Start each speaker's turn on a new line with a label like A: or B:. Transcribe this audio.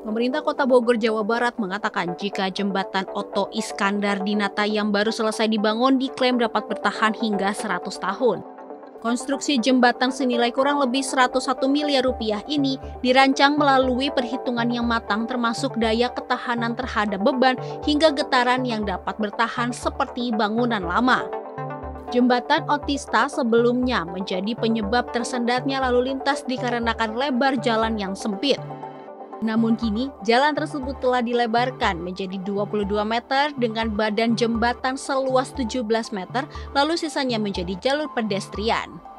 A: Pemerintah Kota Bogor, Jawa Barat mengatakan jika jembatan Oto Iskandar Dinata yang baru selesai dibangun diklaim dapat bertahan hingga 100 tahun. Konstruksi jembatan senilai kurang lebih 101 miliar rupiah ini dirancang melalui perhitungan yang matang termasuk daya ketahanan terhadap beban hingga getaran yang dapat bertahan seperti bangunan lama. Jembatan Otista sebelumnya menjadi penyebab tersendatnya lalu lintas dikarenakan lebar jalan yang sempit. Namun kini, jalan tersebut telah dilebarkan menjadi 22 meter dengan badan jembatan seluas 17 meter, lalu sisanya menjadi jalur pedestrian.